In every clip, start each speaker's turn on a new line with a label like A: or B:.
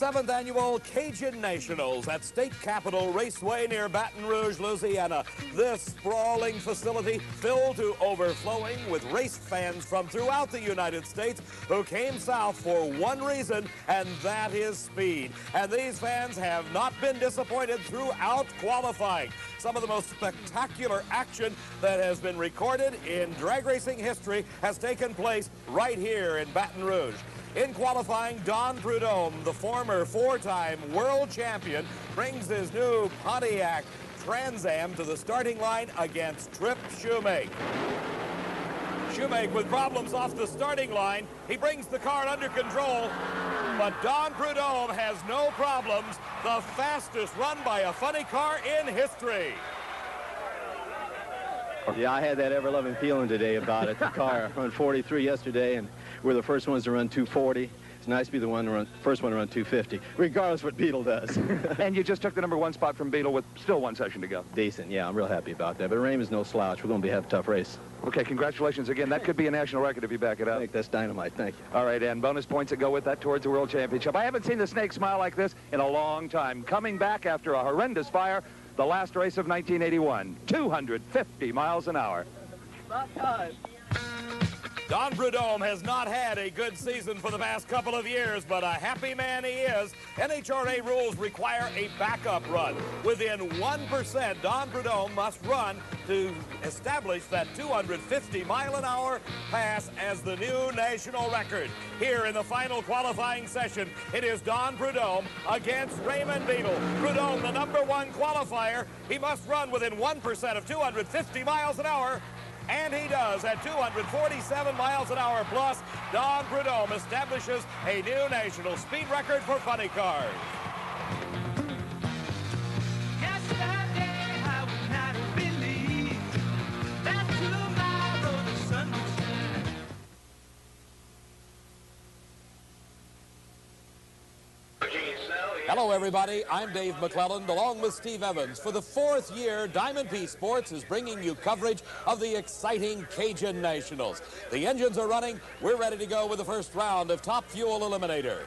A: The seventh annual Cajun Nationals at State Capitol Raceway near Baton Rouge, Louisiana. This sprawling facility filled to overflowing with race fans from throughout the United States who came south for one reason, and that is speed. And these fans have not been disappointed throughout qualifying. Some of the most spectacular action that has been recorded in drag racing history has taken place right here in Baton Rouge. In qualifying, Don Prudhomme, the former four-time world champion, brings his new Pontiac Trans Am to the starting line against Trip Shoemake. Shoemake with problems off the starting line. He brings the car under control, but Don Prudhomme has no problems. The fastest run by a funny car in history.
B: Yeah, I had that ever-loving feeling today about it. The car run 43 yesterday, and we're the first ones to run 240. It's nice to be the one to run, first one to run 250, regardless what Beadle does.
C: and you just took the number one spot from Beadle with still one session to go.
B: Decent, yeah, I'm real happy about that. But Raymond's no slouch. We're going to be have a tough race.
C: Okay, congratulations again. That could be a national record if you back it up.
B: I think that's dynamite. Thank you.
C: All right, and bonus points that go with that towards the World Championship. I haven't seen the snake smile like this in a long time. Coming back after a horrendous fire, the last race of 1981, 250 miles an hour.
B: About time.
A: Don Prudhomme has not had a good season for the past couple of years, but a happy man he is. NHRA rules require a backup run. Within 1%, Don Prudhomme must run to establish that 250 mile an hour pass as the new national record. Here in the final qualifying session, it is Don Prudhomme against Raymond Beadle. Prudhomme, the number one qualifier, he must run within 1% of 250 miles an hour and he does at 247 miles an hour plus. Don Prudhomme establishes a new national speed record for funny cars. Hello, everybody. I'm Dave McClelland, along with Steve Evans. For the fourth year, Diamond P Sports is bringing you coverage of the exciting Cajun Nationals. The engines are running. We're ready to go with the first round of Top Fuel Eliminator.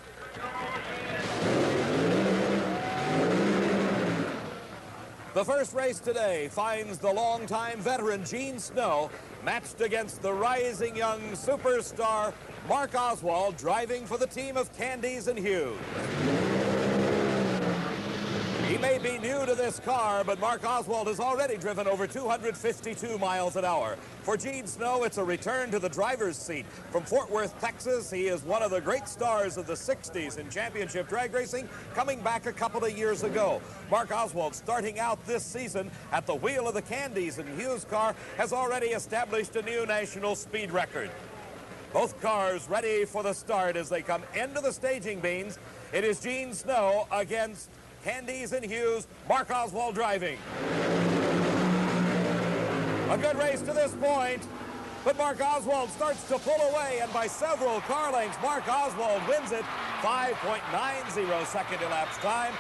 A: The first race today finds the longtime veteran Gene Snow matched against the rising young superstar Mark Oswald driving for the team of Candies and Hughes. May be new to this car, but Mark Oswald has already driven over 252 miles an hour. For Gene Snow, it's a return to the driver's seat. From Fort Worth, Texas, he is one of the great stars of the 60s in championship drag racing, coming back a couple of years ago. Mark Oswald, starting out this season at the wheel of the Candies and Hughes car, has already established a new national speed record. Both cars ready for the start as they come into the staging beams. It is Gene Snow against Candies and Hughes, Mark Oswald driving. A good race to this point, but Mark Oswald starts to pull away, and by several car lengths, Mark Oswald wins it. 5.90 second elapsed time.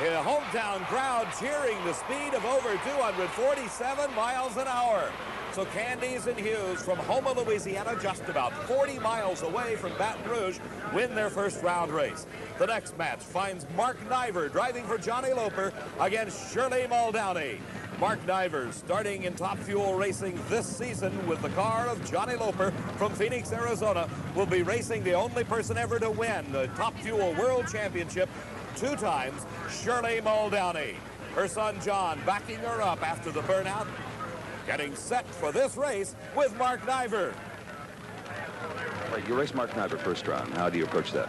A: A hometown crowd cheering the speed of over 247 miles an hour. So Candies and Hughes from Houma, Louisiana, just about 40 miles away from Baton Rouge, win their first round race. The next match finds Mark Niver driving for Johnny Loper against Shirley Muldowney. Mark Niver starting in Top Fuel Racing this season with the car of Johnny Loper from Phoenix, Arizona, will be racing the only person ever to win the Top Fuel World Championship two times, Shirley Muldowney. Her son John backing her up after the burnout getting set for this race with Mark Niver.
C: Right, you race Mark Niver first round. How do you approach that?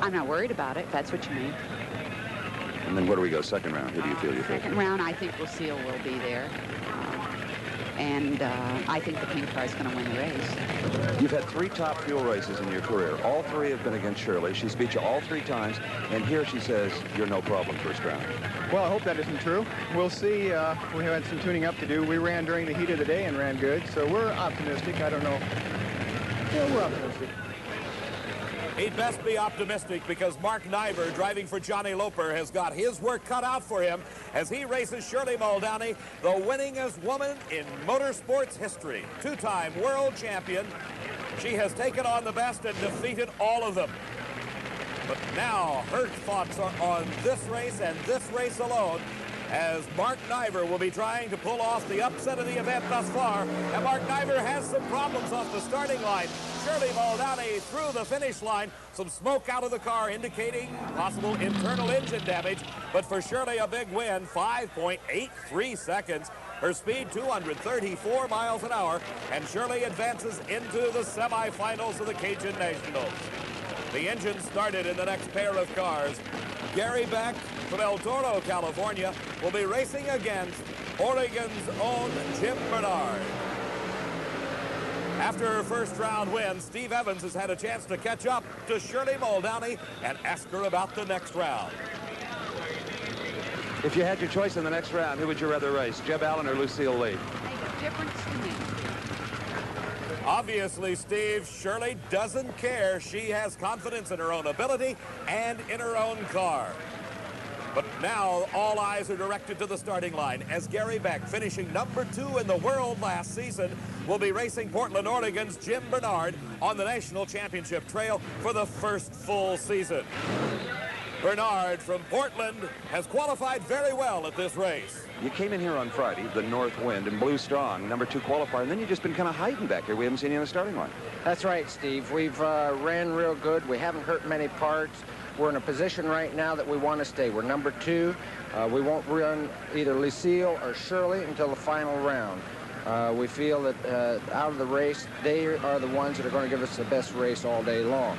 D: I'm not worried about it, that's what you mean.
C: And then where do we go second round? Who do you feel you
D: Second round, I think Lucille will be there. And uh, I think the pink car is going to win the race.
C: You've had three top fuel races in your career. All three have been against Shirley. She's beat you all three times, and here she says you're no problem first round.
E: Well, I hope that isn't true. We'll see. Uh, we had some tuning up to do. We ran during the heat of the day and ran good, so we're optimistic. I don't know. Yeah, we're optimistic.
A: He'd best be optimistic because Mark Niver, driving for Johnny Loper, has got his work cut out for him as he races Shirley Muldowney, the winningest woman in motorsports history. Two-time world champion. She has taken on the best and defeated all of them. But now her thoughts are on this race and this race alone as Mark Niver will be trying to pull off the upset of the event thus far. And Mark Niver has some problems off the starting line. Shirley Muldowney through the finish line. Some smoke out of the car indicating possible internal engine damage. But for Shirley, a big win, 5.83 seconds. Her speed, 234 miles an hour. And Shirley advances into the semifinals of the Cajun Nationals. The engine started in the next pair of cars. Gary Beck from El Toro, California, will be racing against Oregon's own Jim Bernard. After her first round win, Steve Evans has had a chance to catch up to Shirley Muldowney and ask her about the next round.
C: If you had your choice in the next round, who would you rather race, Jeb Allen or Lucille Lee?
D: Make a difference to me.
A: Obviously, Steve, Shirley doesn't care. She has confidence in her own ability and in her own car. But now all eyes are directed to the starting line as Gary Beck, finishing number two in the world last season, will be racing Portland, Oregon's Jim Bernard on the national championship trail for the first full season. Bernard from Portland has qualified very well at this race.
C: You came in here on Friday, the north wind, and blew strong, number two qualifier, and then you've just been kind of hiding back here. We haven't seen you on the starting line.
F: That's right, Steve. We've uh, ran real good. We haven't hurt many parts. We're in a position right now that we want to stay. We're number two. Uh, we won't run either Lucille or Shirley until the final round. Uh, we feel that uh, out of the race, they are the ones that are going to give us the best race all day long.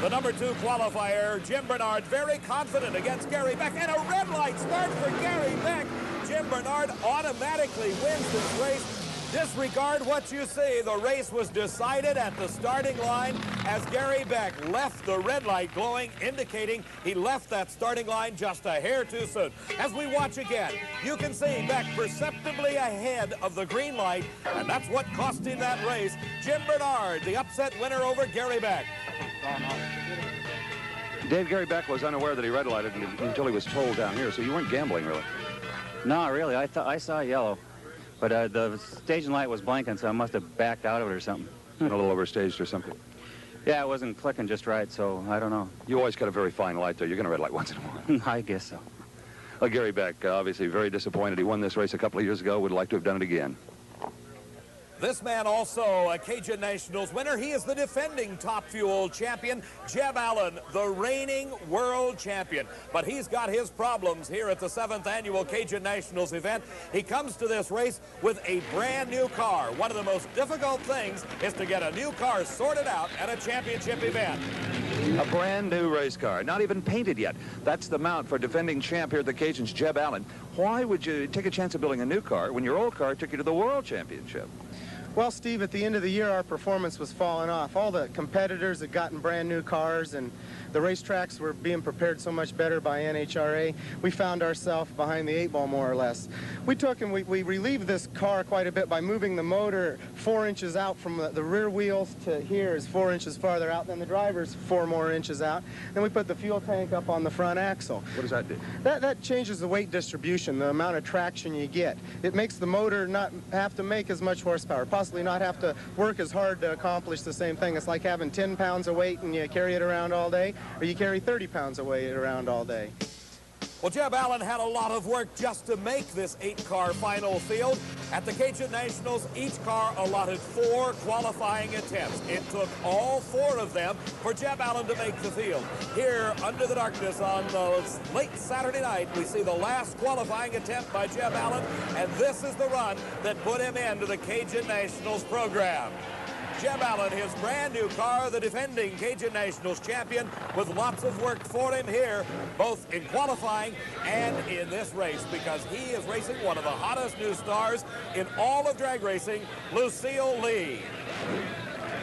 A: The number two qualifier, Jim Bernard, very confident against Gary Beck. And a red light start for Gary Beck. Jim Bernard automatically wins this race. Disregard what you see. The race was decided at the starting line as Gary Beck left the red light glowing, indicating he left that starting line just a hair too soon. As we watch again, you can see Beck perceptibly ahead of the green light, and that's what cost him that race. Jim Bernard, the upset winner over Gary Beck.
C: Dave Gary Beck was unaware that he red lighted until he was told down here, so you weren't gambling, really.
G: No, really. I thought I saw yellow, but uh, the staging light was blinking, so I must have backed out of it or something.
C: a little overstaged or something.
G: Yeah, it wasn't clicking just right, so I don't know.
C: You always got a very fine light, though. You're going to red light once in a while.
G: I guess so.
C: Well, Gary Beck, uh, obviously very disappointed. He won this race a couple of years ago. Would like to have done it again.
A: This man also a Cajun Nationals winner. He is the defending Top Fuel champion, Jeb Allen, the reigning world champion. But he's got his problems here at the seventh annual Cajun Nationals event. He comes to this race with a brand new car. One of the most difficult things is to get a new car sorted out at a championship event.
C: A brand new race car, not even painted yet. That's the mount for defending champ here at the Cajuns, Jeb Allen. Why would you take a chance of building a new car when your old car took you to the World Championship?
E: Well, Steve, at the end of the year, our performance was falling off. All the competitors had gotten brand new cars, and the racetracks were being prepared so much better by NHRA. We found ourselves behind the eight ball, more or less. We took and we, we relieved this car quite a bit by moving the motor four inches out from the, the rear wheels to here is four inches farther out than the driver's four more inches out. Then we put the fuel tank up on the front axle.
C: What does that do?
E: That, that changes the weight distribution, the amount of traction you get. It makes the motor not have to make as much horsepower, possibly not have to work as hard to accomplish the same thing. It's like having 10 pounds of weight and you carry it around all day, or you carry 30 pounds of weight around all day.
A: Well, Jeb Allen had a lot of work just to make this eight-car final field. At the Cajun Nationals, each car allotted four qualifying attempts. It took all four of them for Jeb Allen to make the field. Here, under the darkness on the late Saturday night, we see the last qualifying attempt by Jeb Allen, and this is the run that put him into the Cajun Nationals program. Jeb Allen, his brand new car, the defending Cajun Nationals champion, with lots of work for him here, both in qualifying and in this race, because he is racing one of the hottest new stars in all of drag racing, Lucille Lee.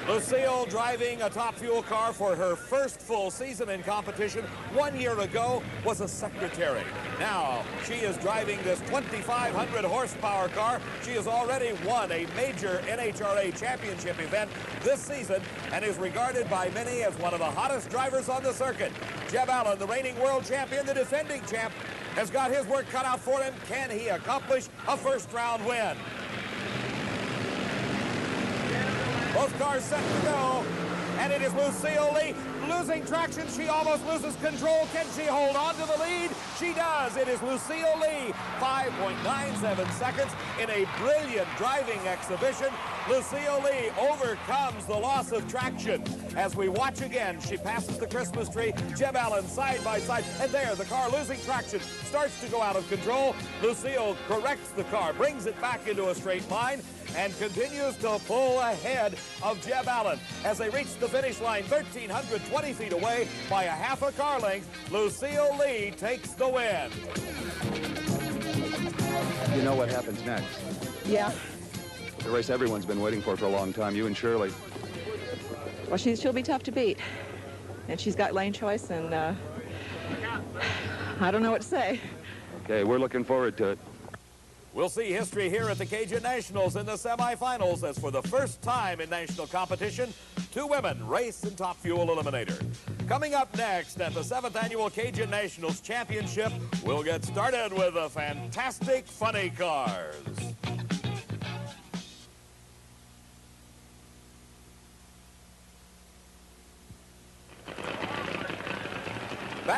A: Lucille driving a top fuel car for her first full season in competition one year ago was a secretary. Now she is driving this 2,500 horsepower car. She has already won a major NHRA championship event this season and is regarded by many as one of the hottest drivers on the circuit. Jeb Allen, the reigning world champion, the defending champ, has got his work cut out for him. Can he accomplish a first round win? Both cars set to go. and it is Lucille Lee losing traction. She almost loses control. Can she hold on to the lead? She does. It is Lucille Lee, 5.97 seconds in a brilliant driving exhibition. Lucille Lee overcomes the loss of traction. As we watch again, she passes the Christmas tree. Jeb Allen side by side. And there, the car losing traction starts to go out of control. Lucille corrects the car, brings it back into a straight line, and continues to pull ahead of Jeb Allen. As they reach the finish line, 1,320 feet away by a half a car length, Lucille Lee takes the win.
C: You know what happens next.
H: Yeah.
C: The race everyone's been waiting for for a long time, you and Shirley.
H: Well, she, she'll be tough to beat. And she's got lane choice, and uh, I don't know what to say.
C: Okay, we're looking forward to it.
A: We'll see history here at the Cajun Nationals in the semifinals as for the first time in national competition, two women race in Top Fuel Eliminator. Coming up next at the 7th Annual Cajun Nationals Championship, we'll get started with the fantastic funny cars.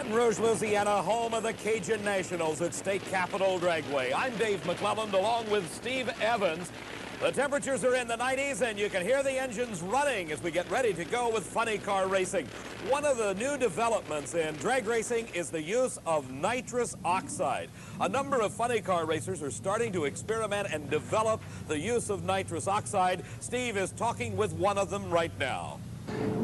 A: Baton Rouge, Louisiana, home of the Cajun Nationals at State Capitol Dragway. I'm Dave McClelland along with Steve Evans. The temperatures are in the 90s and you can hear the engines running as we get ready to go with funny car racing. One of the new developments in drag racing is the use of nitrous oxide. A number of funny car racers are starting to experiment and develop the use of nitrous oxide. Steve is talking with one of them right now.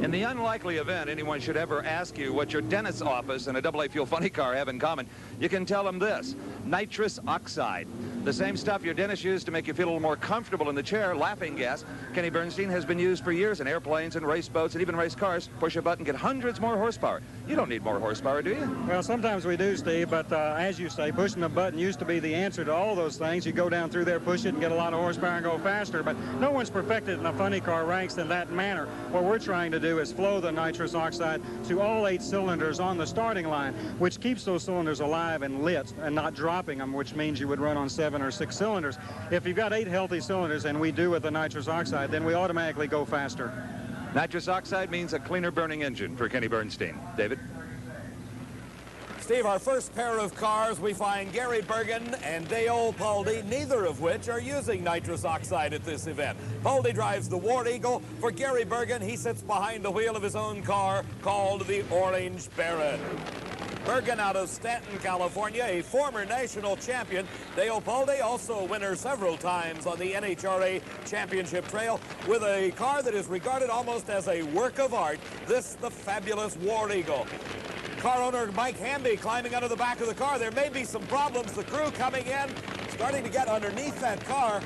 C: In the unlikely event anyone should ever ask you what your dentist's office and a AA Fuel Funny Car have in common, you can tell them this, nitrous oxide. The same stuff your dentist used to make you feel a little more comfortable in the chair, laughing gas, Kenny Bernstein has been used for years in airplanes and race boats and even race cars. Push a button, get hundreds more horsepower. You don't need more horsepower, do you?
I: Well, sometimes we do, Steve, but uh, as you say, pushing a button used to be the answer to all those things. You go down through there, push it, and get a lot of horsepower and go faster, but no one's perfected in the funny car ranks in that manner. What we're trying to do is flow the nitrous oxide to all eight cylinders on the starting line, which keeps those cylinders alive and lit and not dropping them, which means you would run on seven or six cylinders. If you've got eight healthy cylinders, and we do with the nitrous oxide, then we automatically go faster.
C: Nitrous oxide means a cleaner burning engine for Kenny Bernstein. David?
A: Steve, our first pair of cars, we find Gary Burgin and Dale Paulding, neither of which are using nitrous oxide at this event. Paulding drives the War Eagle. For Gary Burgin, he sits behind the wheel of his own car called the Orange Baron. Burgin out of Stanton, California, a former national champion. Paulding, also a winner several times on the NHRA Championship Trail, with a car that is regarded almost as a work of art. This, the fabulous War Eagle. Car owner Mike Hamby climbing under the back of the car. There may be some problems. The crew coming in, starting to get underneath that car.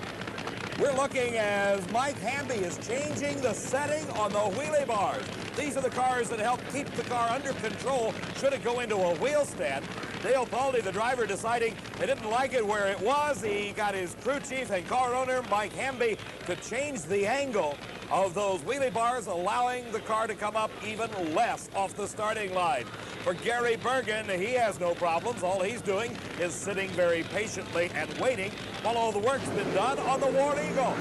A: We're looking as Mike Hamby is changing the setting on the wheelie bars. These are the cars that help keep the car under control should it go into a wheel stand. Dale Paulding, the driver, deciding they didn't like it where it was. He got his crew chief and car owner, Mike Hamby, to change the angle of those wheelie bars, allowing the car to come up even less off the starting line. For Gary Burgin, he has no problems. All he's doing is sitting very patiently and waiting while all the work's been done on the War Eagle.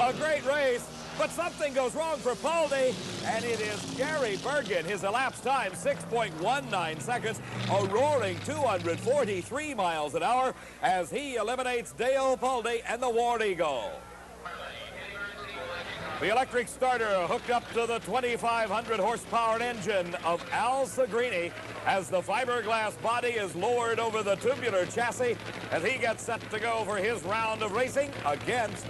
A: A great race, but something goes wrong for Paulding, and it is Gary Burgin. His elapsed time, 6.19 seconds, a roaring 243 miles an hour as he eliminates Dale Paulding and the War Eagle. The electric starter hooked up to the 2,500 horsepower engine of Al Segrini as the fiberglass body is lowered over the tubular chassis as he gets set to go for his round of racing against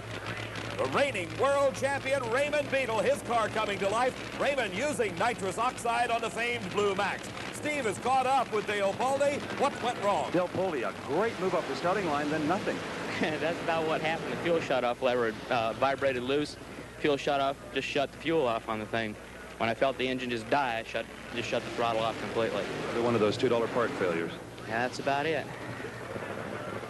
A: the reigning world champion Raymond Beadle. His car coming to life. Raymond using nitrous oxide on the famed Blue Max. Steve is caught up with Dale Paulding. What went wrong?
C: Dale Paulding, a great move up the starting line, then nothing.
J: That's about what happened. The fuel shut-off lever uh, vibrated loose. Fuel shut off, just shut the fuel off on the thing. When I felt the engine just die, I shut, just shut the throttle off completely.
C: One of those $2 part failures.
J: Yeah, that's about it.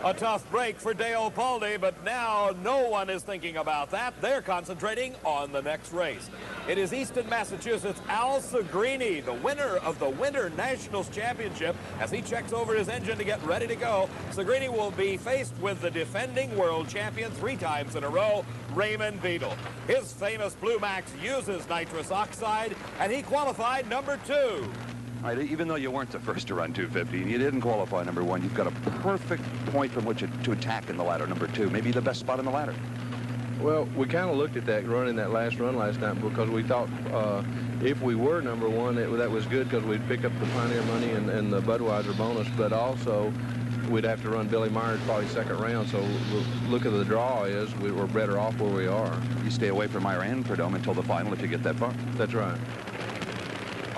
A: A tough break for Dale Paulding, but now no one is thinking about that. They're concentrating on the next race. It is Easton, Massachusetts, Al Segrini, the winner of the Winter Nationals Championship. As he checks over his engine to get ready to go, Segrini will be faced with the defending world champion three times in a row, Raymond Beadle. His famous Blue Max uses nitrous oxide, and he qualified number two.
C: Right, even though you weren't the first to run 250, and you didn't qualify number one, you've got a perfect point from which to attack in the ladder number two, maybe the best spot in the ladder.
B: Well, we kind of looked at that running that last run last night because we thought uh, if we were number one, it, that was good because we'd pick up the Pioneer money and, and the Budweiser bonus, but also we'd have to run Billy Myers probably second round. So the look at the draw is we were better off where we are.
C: You stay away from Meyer and Prudhomme until the final if you get that far.
B: That's right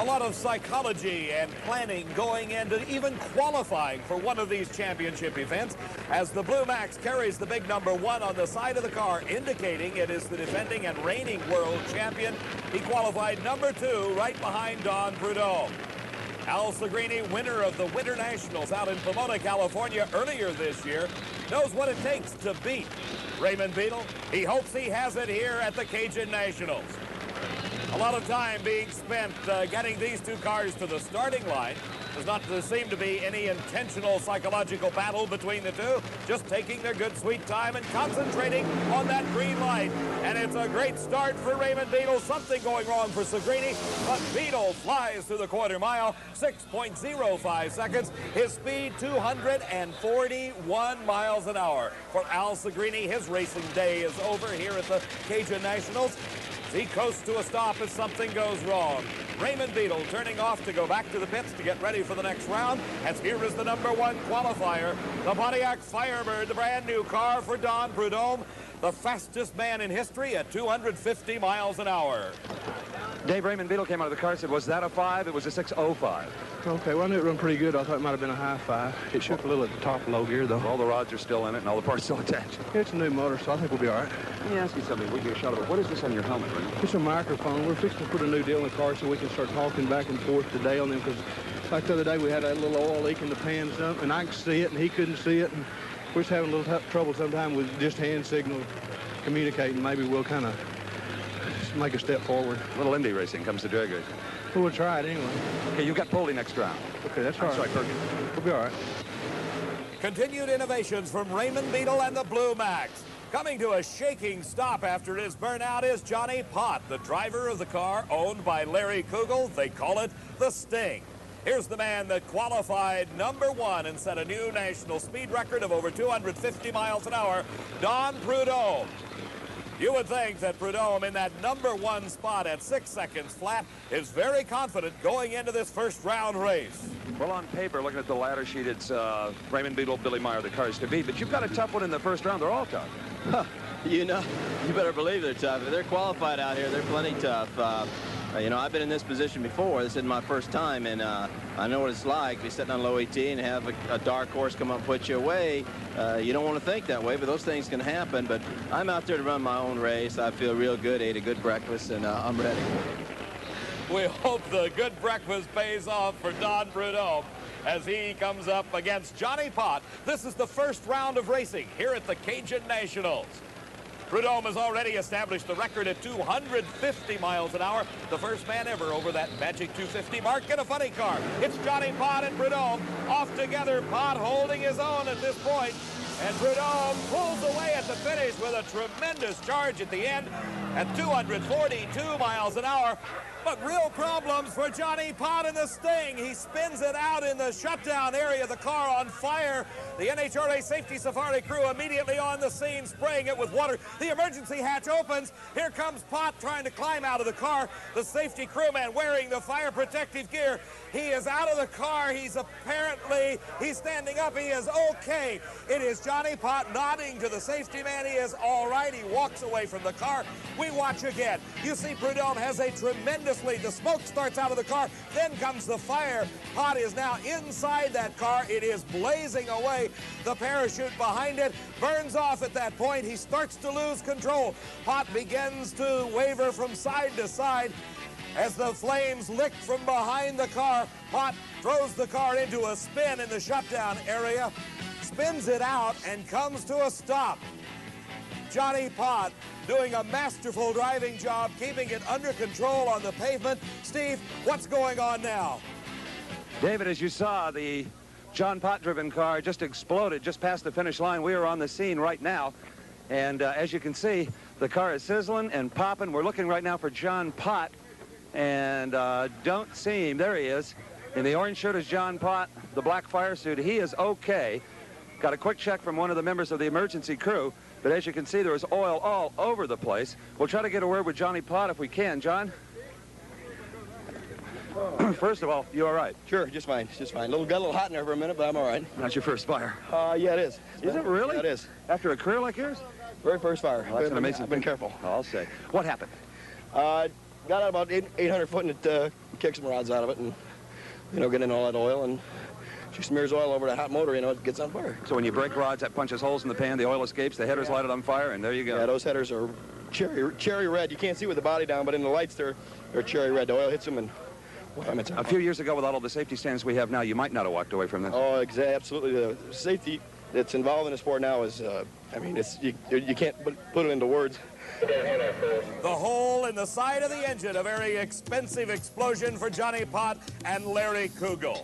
A: a lot of psychology and planning going into even qualifying for one of these championship events as the Blue Max carries the big number one on the side of the car, indicating it is the defending and reigning world champion. He qualified number two right behind Don Prudhomme. Al Segrini, winner of the Winter Nationals out in Pomona, California earlier this year, knows what it takes to beat Raymond Beadle. He hopes he has it here at the Cajun Nationals. A lot of time being spent uh, getting these two cars to the starting line. Does not seem to be any intentional psychological battle between the two. Just taking their good sweet time and concentrating on that green light. And it's a great start for Raymond Beadle. Something going wrong for Segrini, but Beadle flies through the quarter mile, 6.05 seconds. His speed, 241 miles an hour. For Al Segrini, his racing day is over here at the Cajun Nationals. He coasts to a stop as something goes wrong. Raymond Beadle turning off to go back to the pits to get ready for the next round. As here is the number one qualifier, the Pontiac Firebird, the brand new car for Don Prudhomme, the fastest man in history at 250 miles an hour.
C: Dave Raymond Beadle came out of the car and said, was that a five? It was a 605.
B: Okay, well, I knew it run pretty good. I thought it might have been a high five. It shook a little at the top low gear, though.
C: All the rods are still in it and all the parts still attached.
B: It's a new motor, so I think we'll be all right.
C: Let me ask you something. We get a shot of it. What is this on your helmet, Ray?
B: It's a microphone. We're fixing to put a new deal in the car so we can start talking back and forth today on them because like the other day we had a little oil leak in the pan and I could see it and he couldn't see it. And we're just having a little trouble sometimes with just hand signal communicating. Maybe we'll kind of make a step forward.
C: A little Indy racing comes to drag racing.
B: Well, we'll try it anyway.
C: Okay, you've got Paulding next round.
B: Okay, that's all right.
C: Sorry, Perkins.
B: We'll be all right.
A: Continued innovations from Raymond Beadle and the Blue Max. Coming to a shaking stop after his burnout is Johnny Pott, the driver of the car owned by Larry Kugel. They call it the Sting. Here's the man that qualified number one and set a new national speed record of over 250 miles an hour, Don Prudhomme. You would think that Prudhomme in that number one spot at six seconds flat is very confident going into this first round race.
C: Well, on paper, looking at the ladder sheet, it's uh, Raymond Beadle, Billy Meyer, the cars to beat. But you've got a tough one in the first round. They're all tough.
B: Huh. You know, you better believe they're tough. If they're qualified out here, they're plenty tough. Uh, uh, you know, I've been in this position before. This isn't my first time, and uh, I know what it's like be sitting on low ET and have a, a, dark horse come up and put you away. Uh, you don't want to think that way, but those things can happen. But I'm out there to run my own race. I feel real good, ate a good breakfast, and uh, I'm ready.
A: We hope the good breakfast pays off for Don Prudhomme as he comes up against Johnny Pott. This is the first round of racing here at the Cajun Nationals. Prudhomme has already established the record at 250 miles an hour. The first man ever over that magic 250 mark in a funny car. It's Johnny Pott and Prudhomme off together. Pott holding his own at this point. And Prudhomme pulls away at the finish with a tremendous charge at the end at 242 miles an hour. But real problems for Johnny Pott in the Sting. He spins it out in the shutdown area, of the car on fire. The NHRA safety safari crew immediately on the scene, spraying it with water. The emergency hatch opens. Here comes Pott trying to climb out of the car. The safety crewman wearing the fire protective gear. He is out of the car. He's apparently, he's standing up. He is okay. It is Johnny Pott nodding to the safety man. He is all right. He walks away from the car. We watch again. You see Prudhomme has a tremendous the smoke starts out of the car. Then comes the fire. Pott is now inside that car. It is blazing away. The parachute behind it burns off at that point. He starts to lose control. Pott begins to waver from side to side. As the flames lick from behind the car, Pott throws the car into a spin in the shutdown area. spins it out and comes to a stop. Johnny Pott doing a masterful driving job, keeping it under control on the pavement. Steve, what's going on now?
C: David, as you saw, the John Pott-driven car just exploded just past the finish line. We are on the scene right now. And uh, as you can see, the car is sizzling and popping. We're looking right now for John Pott. And uh, don't see him. There he is. In the orange shirt is John Pott, the black fire suit. He is okay. Got a quick check from one of the members of the emergency crew. But as you can see, there is oil all over the place. We'll try to get a word with Johnny Pott if we can. John? First of all, you are all right?
K: Sure, just fine, just fine. Little, got a little hot in there for a minute, but I'm all right.
C: That's your first fire?
K: Uh, yeah, it is.
C: Is it really?
K: Yeah, it is.
C: After a career like yours?
K: Very first fire.
C: Well, that's
K: been,
C: an amazing
K: I've been careful.
C: I'll say. What happened?
K: Uh, got out about eight, 800 foot and it uh, kicked some rods out of it and, you know, getting all that oil and she smears oil over the hot motor, you know, it gets on fire.
C: So when you break rods, that punches holes in the pan, the oil escapes, the headers light it on fire, and there you go.
K: Yeah, those headers are cherry cherry red. You can't see with the body down, but in the lights they're, they're cherry red. The oil hits them and, well, I mean, it's
C: A few years ago, with all of the safety standards we have now, you might not have walked away from this.
K: Oh, exactly, absolutely. The safety that's involved in the sport now is, uh, I mean, it's you, you can't put, put it into words.
A: The hole in the side of the engine, a very expensive explosion for Johnny Pott and Larry Kugel.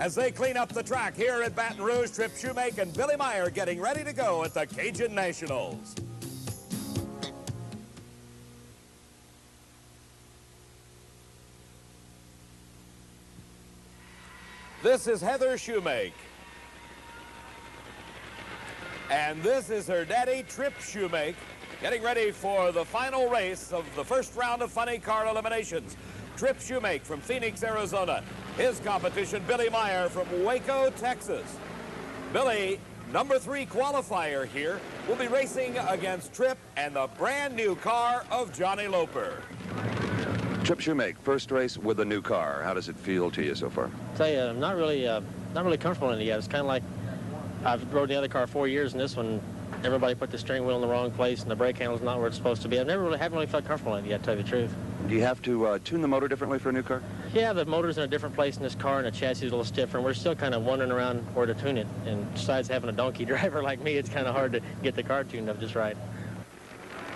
A: As they clean up the track here at Baton Rouge, Trip Shoemake and Billy Meyer getting ready to go at the Cajun Nationals. This is Heather Shoemake. And this is her daddy, Trip Shoemake, getting ready for the final race of the first round of funny car eliminations. Trip Shoemake from Phoenix, Arizona. His competition, Billy Meyer from Waco, Texas. Billy, number three qualifier here, will be racing against Trip and the brand new car of Johnny Loper.
C: Trip Shoemake, first race with a new car. How does it feel to you so far?
L: tell you, I'm not really, uh, not really comfortable in it yet. It's kind of like I've rode the other car four years, and this one, everybody put the steering wheel in the wrong place, and the brake handle's not where it's supposed to be. I've never really, haven't really felt comfortable in it yet, to tell you the truth.
C: Do you have to uh, tune the motor differently for a new car?
L: Yeah, the motor's in a different place in this car, and the chassis is a little stiffer, and we're still kind of wandering around where to tune it. And besides having a donkey driver like me, it's kind of hard to get the car tuned up just right.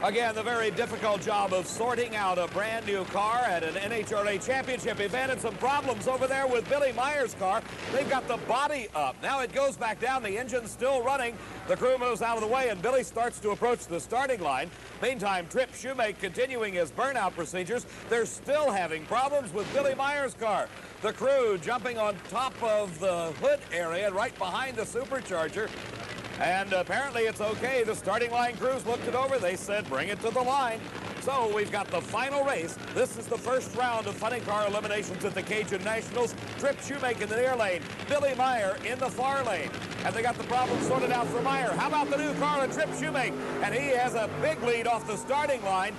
A: Again, the very difficult job of sorting out a brand new car at an NHRA championship event and some problems over there with Billy Meyer's car. They've got the body up. Now it goes back down. The engine's still running. The crew moves out of the way and Billy starts to approach the starting line. Meantime, Trip Shoemake continuing his burnout procedures. They're still having problems with Billy Meyer's car. The crew jumping on top of the hood area right behind the supercharger. And apparently it's okay. The starting line crews looked it over. They said, bring it to the line. So we've got the final race. This is the first round of funny car eliminations at the Cajun Nationals. Trip Shoemake in the near lane. Billy Meyer in the far lane. And they got the problem sorted out for Meyer. How about the new car of Trip Shoemake? And he has a big lead off the starting line.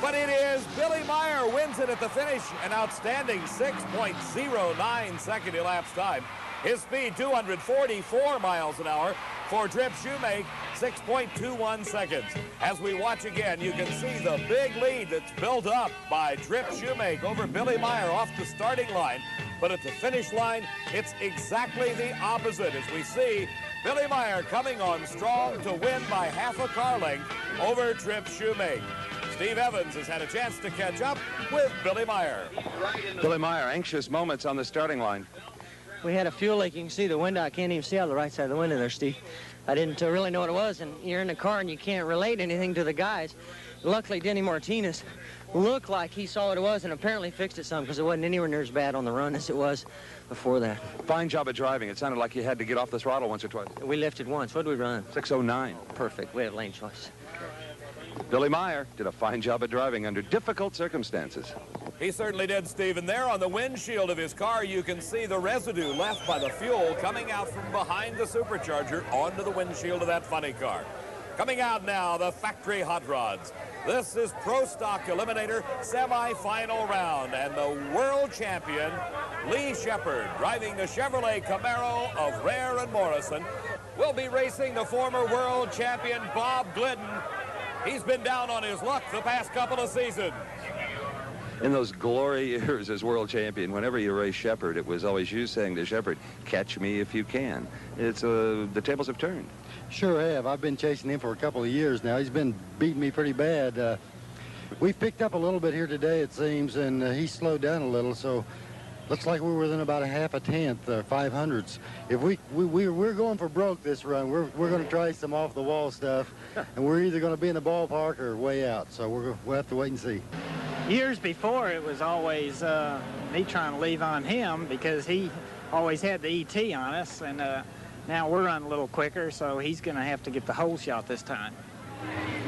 A: But it is Billy Meyer wins it at the finish. An outstanding 6.09 second elapsed time. His speed 244 miles an hour for Trip Shoemake, 6.21 seconds. As we watch again, you can see the big lead that's built up by Trip Shoemake over Billy Meyer off the starting line. But at the finish line, it's exactly the opposite as we see Billy Meyer coming on strong to win by half a car length over Trip Shoemake. Steve Evans has had a chance to catch up with Billy Meyer.
C: Billy Meyer, anxious moments on the starting line.
M: We had a fuel leak. You can see the window. I can't even see out the right side of the window there, Steve. I didn't uh, really know what it was, and you're in the car and you can't relate anything to the guys. Luckily, Denny Martinez looked like he saw what it was and apparently fixed it some because it wasn't anywhere near as bad on the run as it was before that.
C: Fine job of driving. It sounded like you had to get off the throttle once or twice.
M: We lifted once. What did we run?
C: 609.
M: Perfect. We had lane choice.
C: Billy Meyer did a fine job of driving under difficult circumstances.
A: He certainly did, Stephen. There on the windshield of his car, you can see the residue left by the fuel coming out from behind the supercharger onto the windshield of that funny car. Coming out now, the factory hot rods. This is Pro Stock Eliminator semi-final round, and the world champion, Lee Shepherd, driving the Chevrolet Camaro of Reher and Morrison, will be racing the former world champion, Bob Glidden. He's been down on his luck the past couple of seasons.
C: In those glory years as world champion, whenever you race Shepherd, it was always you saying to Shepherd, catch me if you can. It's uh, The tables have turned.
N: Sure have. I've been chasing him for a couple of years now. He's been beating me pretty bad. Uh, we've picked up a little bit here today, it seems, and uh, he slowed down a little, so looks like we're within about a half a tenth, uh, five hundredths. If we, we, we, we're going for broke this run, we're, we're going to try some off-the-wall stuff, and we're either going to be in the ballpark or way out, so we're, we'll have to wait and see.
O: Years before, it was always uh, me trying to leave on him because he always had the ET on us, and uh, now we're running a little quicker, so he's going to have to get the whole shot this time.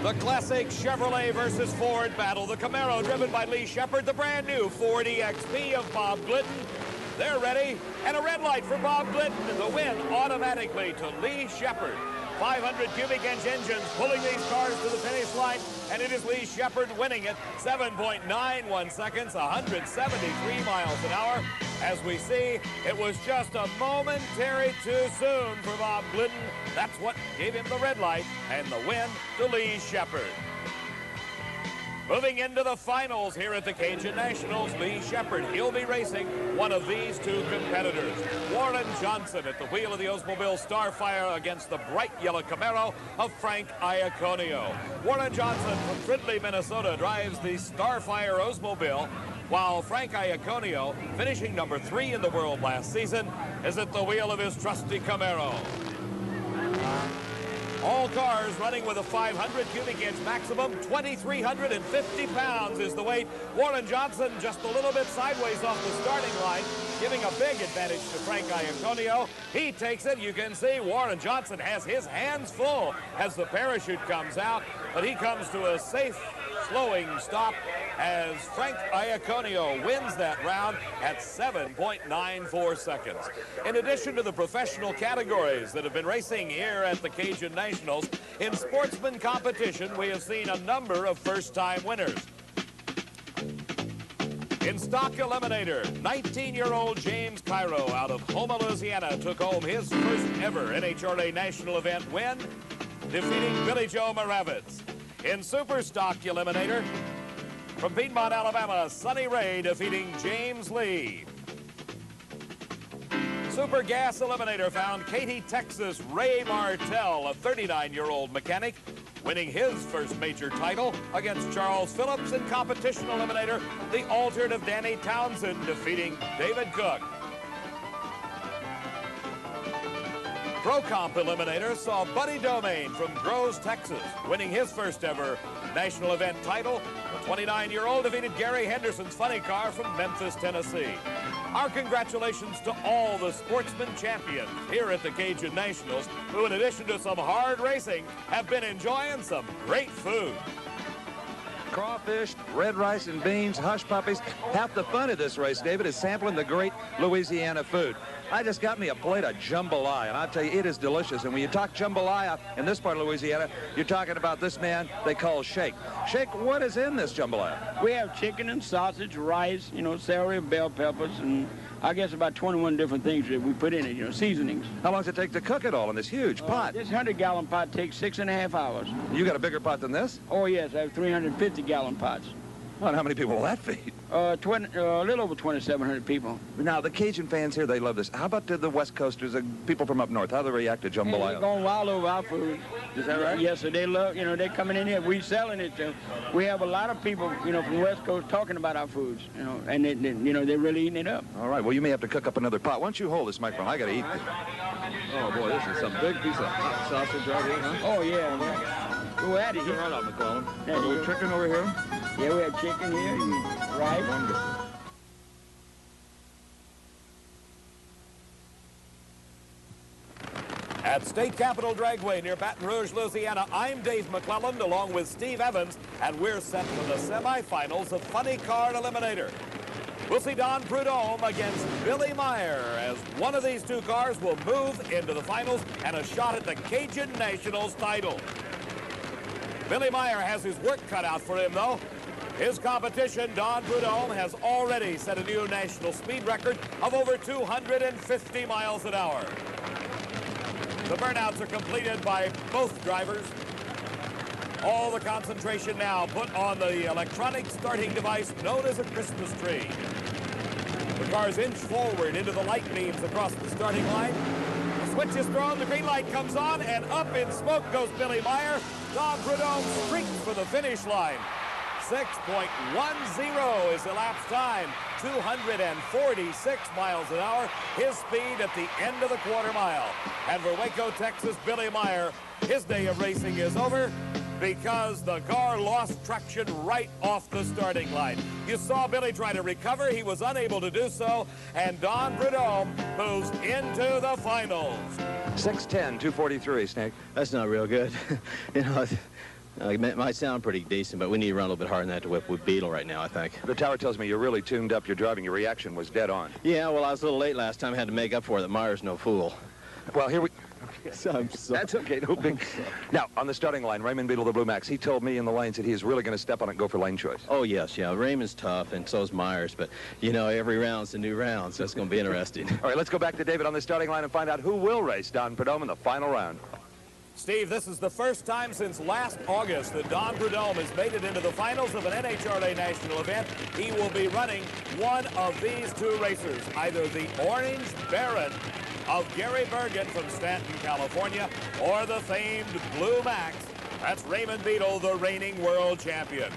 A: The classic Chevrolet versus Ford battle. The Camaro driven by Lee Shepherd, The brand new Ford EXP of Bob Glidden. They're ready. And a red light for Bob Glidden. And the win automatically to Lee Shepherd. 500 cubic inch engines pulling these cars to the finish line, and it is Lee Shepherd winning it. 7.91 seconds, 173 miles an hour. As we see, it was just a momentary too soon for Bob Glidden. That's what gave him the red light and the win to Lee Shepherd. Moving into the finals here at the Cajun Nationals, Lee Shepherd. He'll be racing one of these two competitors. Warren Johnson at the wheel of the Oldsmobile Starfire against the bright yellow Camaro of Frank Iaconio. Warren Johnson from Fridley, Minnesota drives the Starfire Oldsmobile while Frank Iaconio, finishing number three in the world last season, is at the wheel of his trusty Camaro. All cars running with a 500 cubic inch maximum, 2,350 pounds is the weight. Warren Johnson just a little bit sideways off the starting line, giving a big advantage to Frank Iaconio. He takes it. You can see Warren Johnson has his hands full as the parachute comes out, but he comes to a safe slowing stop as Frank Iaconio wins that round at 7.94 seconds. In addition to the professional categories that have been racing here at the Cajun Nationals, in sportsman competition, we have seen a number of first-time winners. In stock eliminator, 19-year-old James Cairo out of Houma, Louisiana took home his first ever NHRA national event win, defeating Billy Joe Maravitz. In super stock eliminator, from Piedmont, Alabama, Sonny Ray defeating James Lee. Super Gas Eliminator found Katy, Texas, Ray Martell, a 39-year-old mechanic, winning his first major title against Charles Phillips in Competition Eliminator, the altered of Danny Townsend defeating David Cook. Pro Comp Eliminator saw Buddy Domain from Groves, Texas, winning his first ever national event title. The 29-year-old defeated Gary Henderson's funny car from Memphis, Tennessee. Our congratulations to all the sportsman champions here at the Cajun Nationals, who in addition to some hard racing, have been enjoying some great food.
C: Crawfish, red rice and beans, hush puppies. Half the fun of this race, David, is sampling the great Louisiana food. I just got me a plate of jambalaya, and I'll tell you, it is delicious. And when you talk jambalaya in this part of Louisiana, you're talking about this man they call Shake. Shake, what is in this jambalaya?
P: We have chicken and sausage, rice, you know, celery, bell peppers, and I guess about 21 different things that we put in it, you know, seasonings.
C: How long does it take to cook it all in this huge
P: Uh,
C: pot?
P: This 100-gallon pot takes six and a half hours.
C: You got a bigger pot than this?
P: Oh, yes, I have 350-gallon pots.
C: Well, how many people will that feed?
P: Uh, 20, uh, a little over 2,700 people.
C: Now, the Cajun fans here, they love this. How about the, the West Coasters, the people from up north? How do they react to jambalaya?
P: They're going wild over our food.
C: Is that right?
P: Yes, sir. They love, you know, they're coming in here. We're selling it. So we have a lot of people, you know, from the West Coast talking about our foods, you know, and, they, they, you know, they're really eating it up.
C: All right, well, you may have to cook up another pot. Why don't you hold this microphone? I got to eat this. Oh, boy, this is some big piece of hot sausage right here, huh?
P: Oh, yeah. yeah. Go at it.
C: Right off McClelland.
P: There
C: A
P: you
C: little
P: go.
C: chicken over here.
P: Yeah, we have chicken here and rice.
C: Wonderful.
A: At State Capitol Dragway near Baton Rouge, Louisiana, I'm Dave McClelland along with Steve Evans, and we're set for the semifinals of Funny Card Eliminator. We'll see Don Prudhomme against Billy Meyer as one of these two cars will move into the finals and a shot at the Cajun Nationals title. Billy Meyer has his work cut out for him, though. His competition, Don Prudhomme, has already set a new national speed record of over 250 miles an hour. The burnouts are completed by both drivers. All the concentration now put on the electronic starting device known as a Christmas tree. The cars inch forward into the light beams across the starting line. The switch is thrown, the green light comes on, and up in smoke goes Billy Meyer. Don Prudhomme streaks for the finish line. 6.10 is elapsed time. 246 miles an hour. His speed at the end of the quarter mile. And for Waco, Texas, Billy Meyer, his day of racing is over because the car lost traction right off the starting line. You saw Billy try to recover. He was unable to do so. And Don Prudhomme moves into the finals.
C: 610, 243, Snake.
B: That's not real good. you know, uh, it might sound pretty decent, but we need to run a little bit harder than that to whip with Beadle right now, I think.
C: The tower tells me you're really tuned up. Your driving, your reaction was dead on.
B: Yeah, well, I was a little late last time. I had to make up for it that Meyer's no fool.
C: Well, here we...
B: Yes, I'm sorry.
C: That's okay, no big... Now, on the starting line, Raymond Beadle, the Blue Max, he told me in the lanes that he is really going to step on it and go for lane choice.
B: Oh, yes, yeah. Raymond's tough, and so's Myers, but, you know, every round's a new round, so it's going to be interesting.
C: All right, let's go back to David on the starting line and find out who will race Don Prudhomme in the final round.
A: Steve, this is the first time since last August that Don Prudhomme has made it into the finals of an NHRA national event. He will be running one of these two racers, either the Orange Baron of Gary Burgin from Stanton, California, or the famed Blue Max. That's Raymond Beadle, the reigning world champion.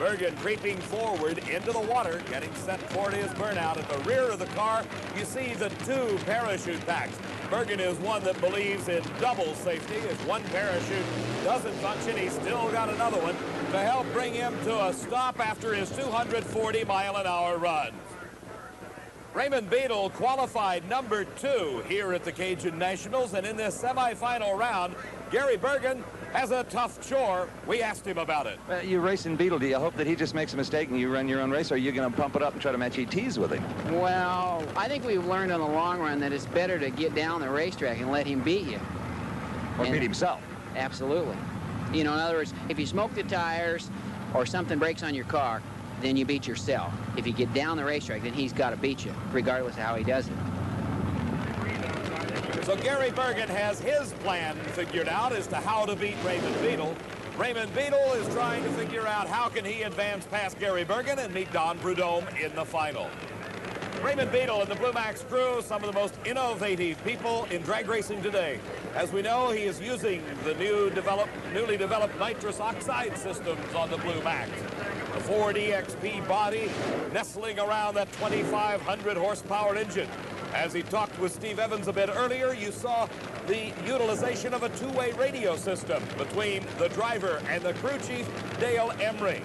A: Burgin creeping forward into the water, getting set for his burnout. At the rear of the car, you see the two parachute packs. Burgin is one that believes in double safety. If one parachute doesn't function, he's still got another one to help bring him to a stop after his 240 mile an hour run. Raymond Beadle qualified number two here at the Cajun Nationals, and in this semifinal round, Gary Burgin has a tough chore. We asked him about it.
C: Uh, you racing Beadle, do you hope that he just makes a mistake and you run your own race, or are you going to pump it up and try to match ETs with him?
Q: Well, I think we've learned in the long run that it's better to get down the racetrack and let him beat you.
C: Or
Q: And-
C: beat himself.
Q: Absolutely. You know, in other words, if you smoke the tires or something breaks on your car, then you beat yourself. If you get down the racetrack, then he's got to beat you, regardless of how he does it.
A: So Gary Burgin has his plan figured out as to how to beat Raymond Beadle. Raymond Beadle is trying to figure out how can he advance past Gary Burgin and meet Don Prudhomme in the final. Raymond Beadle and the Blue Max crew, some of the most innovative people in drag racing today. As we know, he is using the new developed, newly developed nitrous oxide systems on the Blue Max. The Ford EXP body nestling around that 2,500 horsepower engine. As he talked with Steve Evans a bit earlier, you saw the utilization of a two-way radio system between the driver and the crew chief, Dale Emery.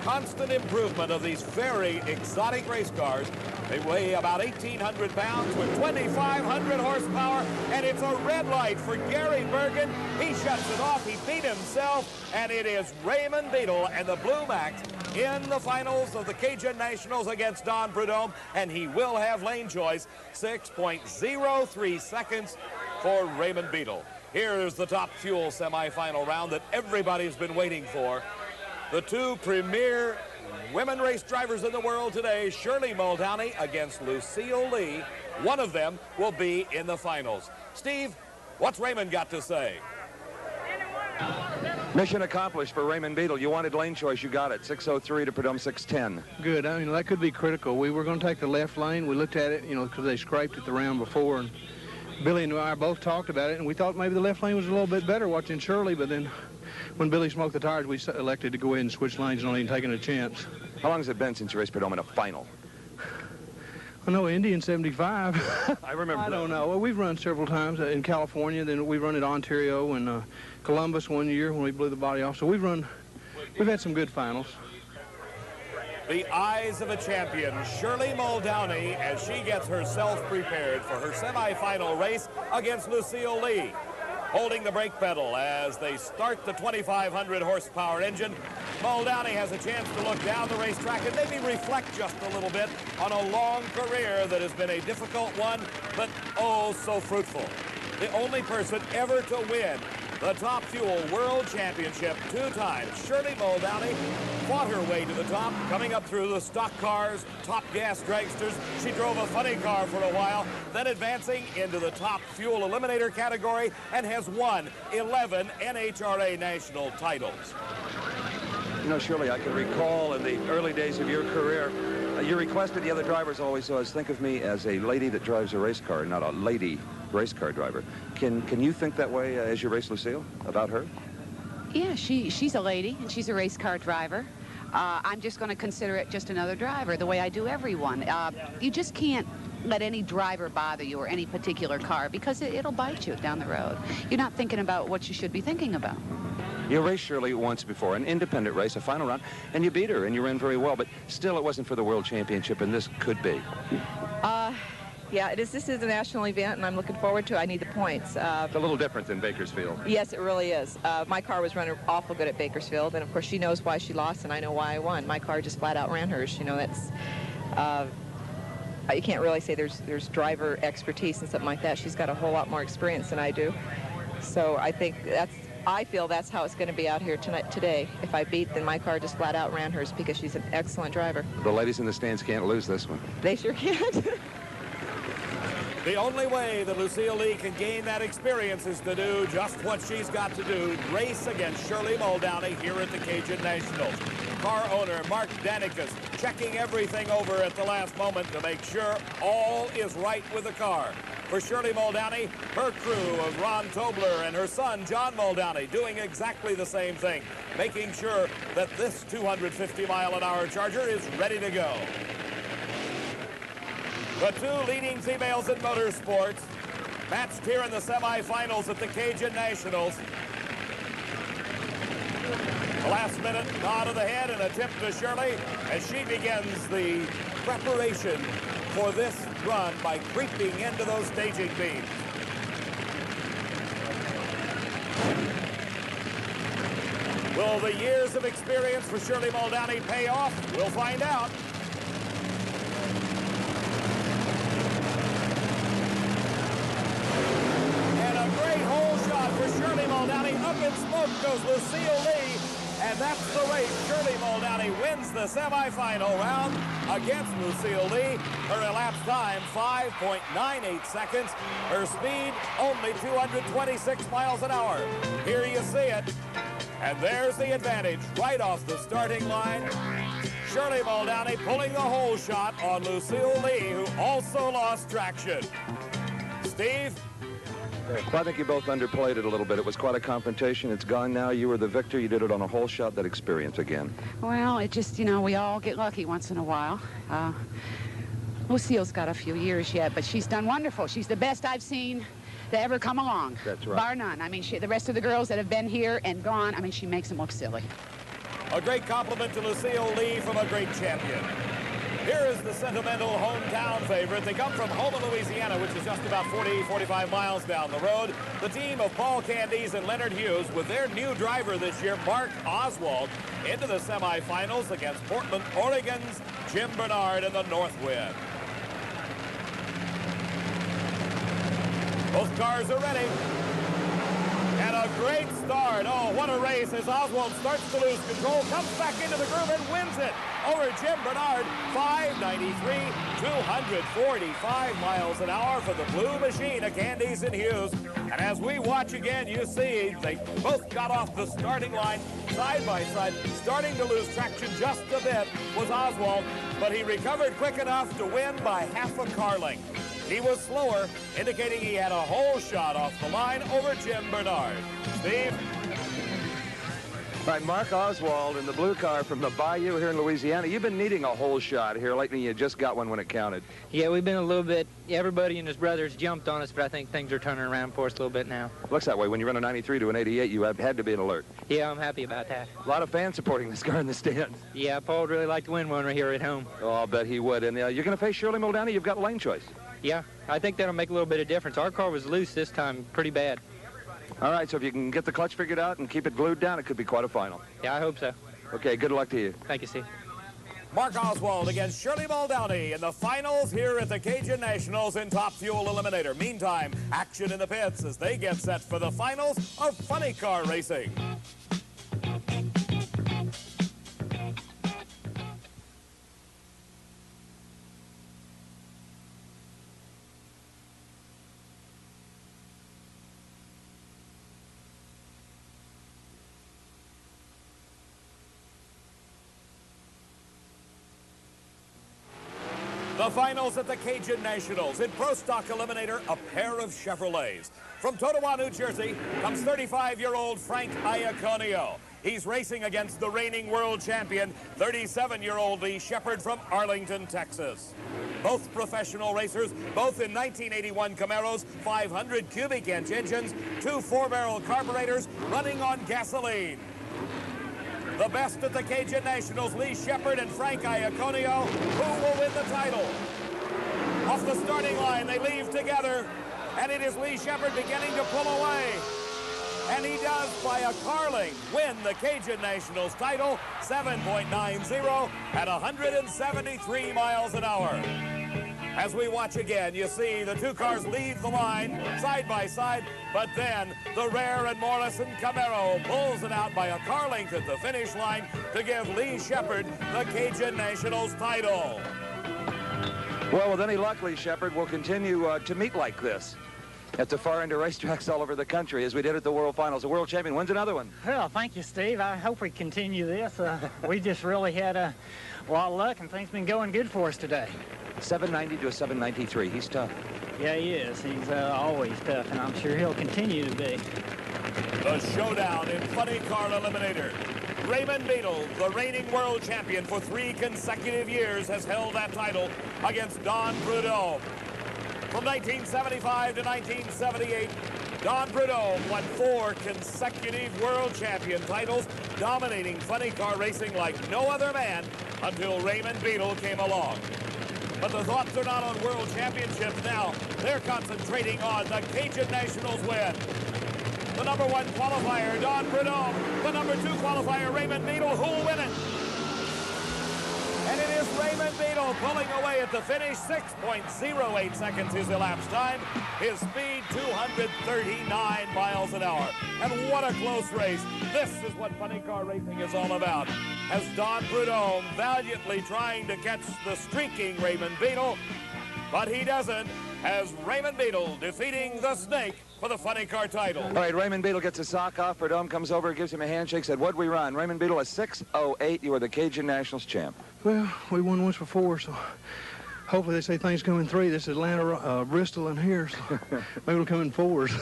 A: Constant improvement of these very exotic race cars. They weigh about 1,800 pounds with 2,500 horsepower, and it's a red light for Gary Burgin. He shuts it off. He beat himself, and it is Raymond Beadle and the Blue Max in the finals of the Cajun Nationals against Don Prudhomme, and he will have lane choice 6.03 seconds for Raymond Beadle. Here is the top fuel semifinal round that everybody's been waiting for. The two premier women race drivers in the world today, Shirley Muldowney against Lucille Lee. One of them will be in the finals. Steve, what's Raymond got to say?
C: Mission accomplished for Raymond Beadle. You wanted lane choice, you got it. 603 to Prudhomme 610.
R: Good. I mean, that could be critical. We were going to take the left lane. We looked at it, you know, because they scraped it the round before. And Billy and I both talked about it, and we thought maybe the left lane was a little bit better watching Shirley. But then when Billy smoked the tires, we elected to go ahead and switch lanes, not even taking a chance.
C: How long has it been since you raced Prudhomme in a final?
R: I know Indian 75.
C: I remember.
R: I don't know. Well, we've run several times uh, in California. Then we've run at Ontario and uh, Columbus one year when we blew the body off. So we've run, we've had some good finals.
A: The eyes of a champion, Shirley Muldowney, as she gets herself prepared for her semifinal race against Lucille Lee. Holding the brake pedal as they start the 2,500 horsepower engine. Muldowney has a chance to look down the racetrack and maybe reflect just a little bit on a long career that has been a difficult one, but oh so fruitful. The only person ever to win the Top Fuel World Championship two times. Shirley Muldowney fought her way to the top, coming up through the stock cars, top gas dragsters. She drove a funny car for a while, then advancing into the top fuel eliminator category and has won 11 NHRA national titles.
C: You know, Shirley, I can recall in the early days of your career, uh, your request to the other drivers always was, think of me as a lady that drives a race car, not a lady race car driver. Can can you think that way uh, as you race Lucille about her?
D: Yeah, she, she's a lady, and she's a race car driver. Uh, I'm just going to consider it just another driver, the way I do everyone. Uh, you just can't let any driver bother you or any particular car because it, it'll bite you down the road. You're not thinking about what you should be thinking about.
C: You raced Shirley once before, an independent race, a final round, and you beat her, and you ran very well, but still it wasn't for the World Championship, and this could be.
H: Uh, yeah, it is. This is a national event, and I'm looking forward to it. I need the points. Uh,
C: It's a little different than Bakersfield.
H: yes, it really is. Uh, my car was running awful good at Bakersfield, and of course she knows why she lost, and I know why I won. My car just flat out ran hers. You know, that's. Uh, you can't really say there's there's driver expertise and something like that. She's got a whole lot more experience than I do. So I think that's I feel that's how it's going to be out here tonight today. If I beat, then my car just flat out ran hers because she's an excellent driver.
C: The ladies in the stands can't lose this one.
H: They sure can't.
A: The only way that Lucille Lee can gain that experience is to do just what she's got to do, race against Shirley Muldowney here at the Cajun Nationals. Car owner Mark Danikas checking everything over at the last moment to make sure all is right with the car. For Shirley Muldowney, her crew of Rahn Tobler and her son John Muldowney doing exactly the same thing, making sure that this 250 mile an hour Charger is ready to go. The two leading females in motorsports matched here in the semifinals at the Cajun Nationals. The last minute nod of the head and a tip to Shirley as she begins the preparation for this run by creeping into those staging beams. Will the years of experience for Shirley Muldowney pay off? We'll find out. And a great hole shot for Shirley Muldowney. Up in smoke goes Lucille Lee. And that's the race. Shirley Muldowney wins the semifinal round against Lucille Lee. Her elapsed time, 5.98 seconds. Her speed, only 226 miles an hour. Here you see it. And there's the advantage right off the starting line. Shirley Muldowney pulling the hole shot on Lucille Lee, who also lost traction. Steve?
C: Well, I think you both underplayed it a little bit. It was quite a confrontation. It's gone now. You were the victor. You did it on a whole shot. That experience again.
D: Well, it just, you know, we all get lucky once in a while. Uh, Lucille's got a few years yet, but she's done wonderful. She's the best I've seen to ever come along.
C: That's right.
D: Bar none. I mean, she, the rest of the girls that have been here and gone, I mean, she makes them look silly.
A: A great compliment to Lucille Lee from a great champion. Here is the sentimental hometown favorite. They come from Houma, Louisiana, which is just about 40, 45 miles down the road. The team of Paul Candies and Leonard Hughes with their new driver this year, Mark Oswald, into the semifinals against Portland, Oregon's Jim Bernard in the North Wind. Both cars are ready. And a great start. Oh, what a race as Oswald starts to lose control, comes back into the groove and wins it over Jim Bernard. 593, 245 miles an hour for the blue machine of Candies and Hughes. And as we watch again, you see they both got off the starting line side by side. Starting to lose traction just a bit was Oswald, but he recovered quick enough to win by half a car length. He was slower, indicating he had a whole shot off the line over Jim Bernard. Steve?
C: All right, Mark Oswald in the blue car from the Bayou here in Louisiana. You've been needing a whole shot here lately. You just got one when it counted.
S: Yeah, we've been a little bit, everybody and his brothers jumped on us, but I think things are turning around for us a little bit now.
C: Looks that way. When you run a 93 to an 88, you have had to be an alert.
S: Yeah, I'm happy about that.
C: A lot of fans supporting this car in the stands.
S: Yeah, Paul would really like to win one right here at home.
C: Oh, I'll bet he would. And uh, you're going to face Shirley Muldowney. You've got lane choice.
S: Yeah, I think that'll make a little bit of difference. Our car was loose this time, pretty bad.
C: All right, so if you can get the clutch figured out and keep it glued down, it could be quite a final.
S: Yeah, I hope so.
C: Okay, good luck to you.
S: Thank you, Steve.
A: Mark Oswald against Shirley Muldowney in the finals here at the Cajun Nationals in Top Fuel Eliminator. Meantime, action in the pits as they get set for the finals of funny car racing. The finals at the Cajun Nationals. In Pro Stock Eliminator, a pair of Chevrolets. From Totowa, New Jersey, comes 35-year-old Frank Iaconio. He's racing against the reigning world champion, 37-year-old Lee Shepherd from Arlington, Texas. Both professional racers, both in 1981 Camaros, 500 cubic inch engines, two four-barrel carburetors running on gasoline. The best at the Cajun Nationals, Lee Shepherd and Frank Iaconio. Who will win the title? Off the starting line, they leave together, and it is Lee Shepherd beginning to pull away. And he does, by a carling win the Cajun Nationals title, 7.90 at 173 miles an hour. As we watch again, you see the two cars leave the line side by side, but then the Reher and Morrison Camaro pulls it out by a car length at the finish line to give Lee Shepherd the Cajun Nationals title.
C: Well, with any luck, Lee Shepherd will continue uh, to meet like this at the far end of racetracks all over the country as we did at the World Finals. The world champion wins another one.
O: Well, thank you, Steve. I hope we continue this. Uh, we just really had a lot of luck, and things been going good for us today.
C: 790 to a 793. He's tough.
O: Yeah, he is. He's uh, always tough, and I'm sure he'll continue to be.
A: The showdown in Funny Car Eliminator. Raymond Beadle, the reigning world champion for three consecutive years, has held that title against Don Prudhomme. From 1975 to 1978, Don Prudhomme won four consecutive world champion titles, dominating funny car racing like no other man until Raymond Beadle came along. But the thoughts are not on world championships now. They're concentrating on the Cajun Nationals win. The number one qualifier, Don Prudhomme. The number two qualifier, Raymond Beadle. Who'll win it? It is Raymond Beadle pulling away at the finish. 6.08 seconds his elapsed time. His speed, 239 miles an hour. And what a close race. This is what funny car racing is all about. As Don Prudhomme valiantly trying to catch the streaking Raymond Beadle, but he doesn't, as Raymond Beadle defeating the Snake for the funny car title.
C: All right, Raymond Beadle gets a sock off. Prudhomme comes over, gives him a handshake, said, what'd we run? Raymond Beadle, a 6.08. You are the Cajun Nationals champ.
R: Well, we won once before, so hopefully they say things come in three. This is Atlanta, uh, Bristol, and here, so maybe it'll come in fours.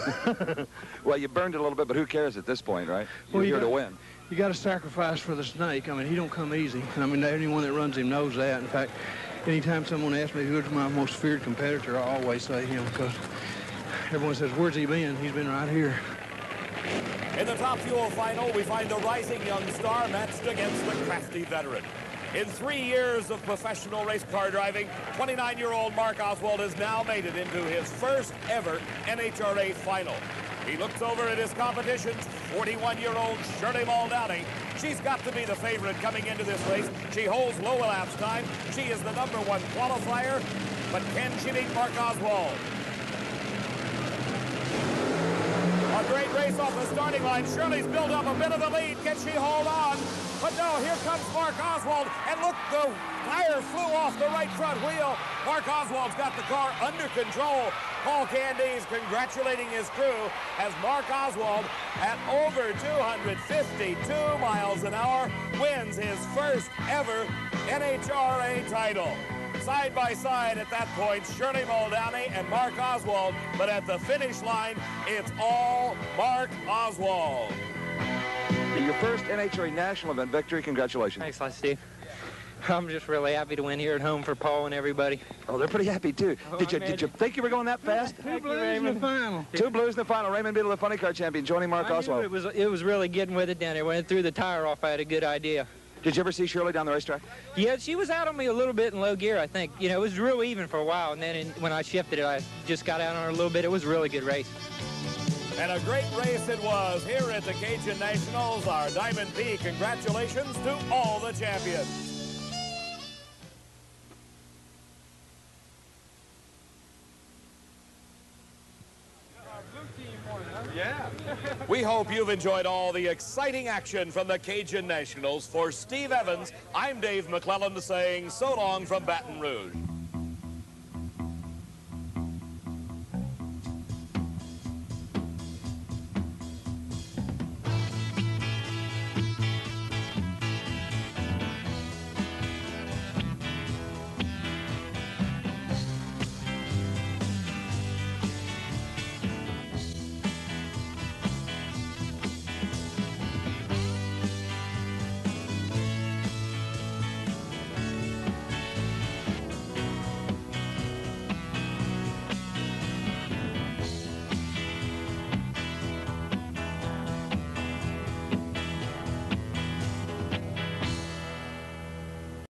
C: well, you burned it a little bit, but who cares at this point, right? You're
R: Well, you
C: here to win.
R: You got to sacrifice for the snake. I mean, he don't come easy. I mean, anyone that runs him knows that. In fact, anytime someone asks me who's my most feared competitor, I always say him because everyone says, where's he been? He's been right here.
A: In the Top Fuel final, we find the rising young star matched against the crafty veteran. In three years of professional race car driving, 29-year-old Mark Oswald has now made it into his first ever NHRA final. He looks over at his competition, 41-year-old Shirley Muldowney. She's got to be the favorite coming into this race. She holds low elapsed time. She is the number one qualifier, but can she beat Mark Oswald? Great race off the starting line. Shirley's built up a bit of a lead. Can she hold on? But no, here comes Mark Oswald. And look, the tire flew off the right front wheel. Mark Oswald's got the car under control. Paul Candies congratulating his crew as Mark Oswald, at over 252 miles an hour, wins his first ever NHRA title. Side by side at that point, Shirley Muldowney and Mark Oswald. But at the finish line, it's all Mark Oswald.
C: Your first NHRA national event victory. Congratulations.
S: Thanks a lot, Steve. I'm just really happy to win here at home for Paul and everybody.
C: Oh, they're pretty happy, too.
S: Oh,
C: did, you, did you think you were going that fast?
S: Two blues in the
R: final.
C: Two blues in the final. Raymond Beadle, the funny car champion, joining Mark
S: I
C: Oswald.
S: it was it was really getting with it down there. When it threw the tire off, I had a good idea.
C: Did you ever see Shirley down the racetrack?
S: Yeah, she was out on me a little bit in low gear, I think. You know, it was real even for a while, and then in, when I shifted it, I just got out on her a little bit. It was a really good race.
A: And a great race it was here at the Cajun Nationals. Our Diamond P, congratulations to all the champions. We hope you've enjoyed all the exciting action from the Cajun Nationals. For Steve Evans, I'm Dave McClelland saying so long from Baton Rouge.